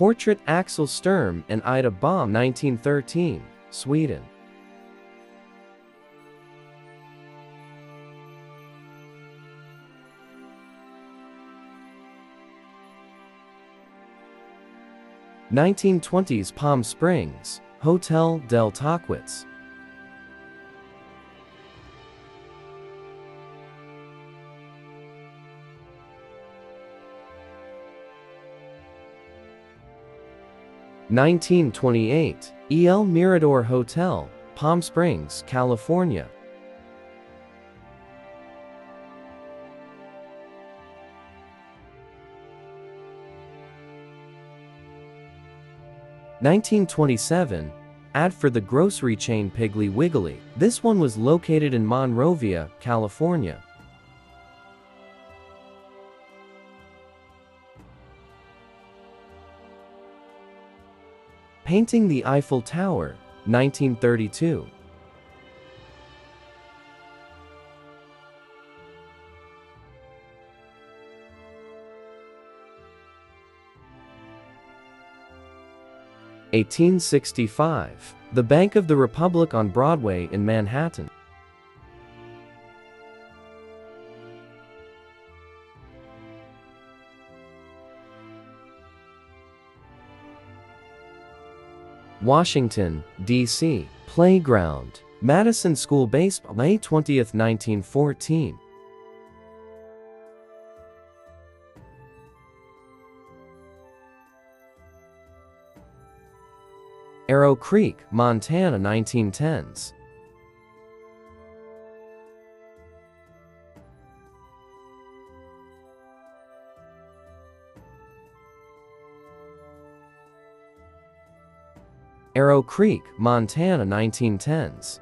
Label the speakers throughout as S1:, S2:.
S1: Portrait Axel Sturm and Ida Baum 1913, Sweden. Nineteen twenties Palm Springs, Hotel del Tahquitz. 1928, El Mirador Hotel, Palm Springs, California. Nineteen twenty-seven, ad for the grocery chain Piggly Wiggly. This one was located in Monrovia, California. Painting the Eiffel Tower, 1932. Eighteen sixty-five. The Bank of the Republic on Broadway in Manhattan. Washington, D.C. Playground. Madison School Baseball, May 20, 1914. Arrow Creek, Montana 1910s. Arrow Creek, Montana 1910s.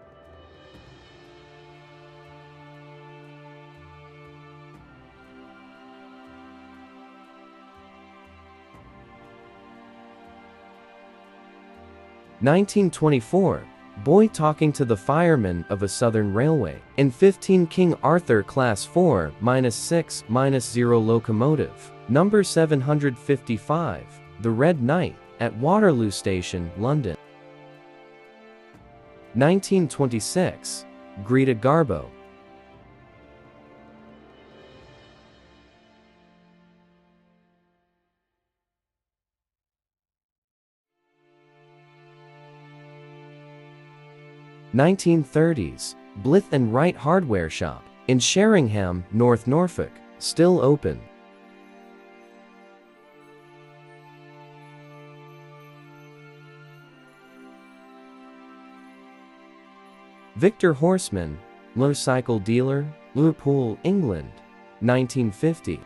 S1: 1924, boy talking to the fireman of a southern railway. N15 King Arthur Class 4, minus 6, minus 0 locomotive. Number 755, The Red Knight, at Waterloo Station, London. 1926, Greta Garbo. 1930s, Blyth and Wright Hardware Shop, in Sheringham, North Norfolk, still open. Victor Horsman, motorcycle dealer, Liverpool, England, 1950.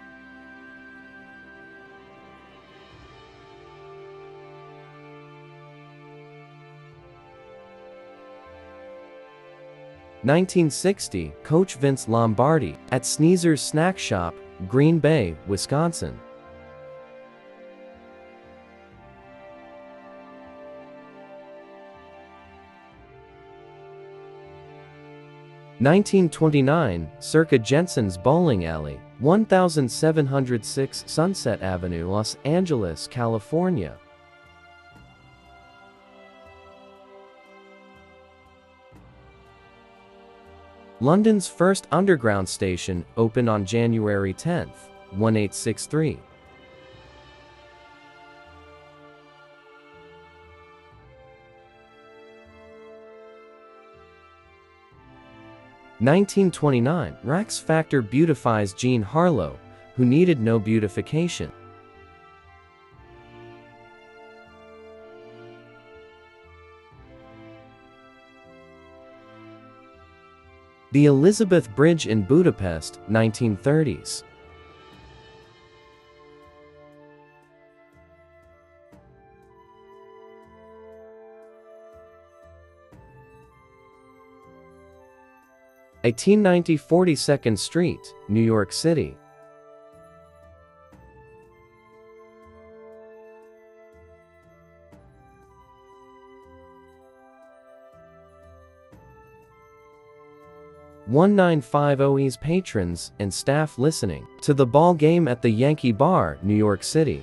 S1: 1960, Coach Vince Lombardi, at Sneezer's Snack Shop, Green Bay, Wisconsin. Nineteen twenty-nine, Circa Jensen's Bowling Alley, 1706 Sunset Avenue, Los Angeles, California. London's first underground station opened on January 10, 1863. Nineteen twenty-nine, Max Factor beautifies Jean Harlow, who needed no beautification. The Elizabeth Bridge in Budapest, 1930s. Eighteen ninety Forty Second Street, New York City. 1950 East patrons and staff listening to the ball game at the Yankee Bar, New York City.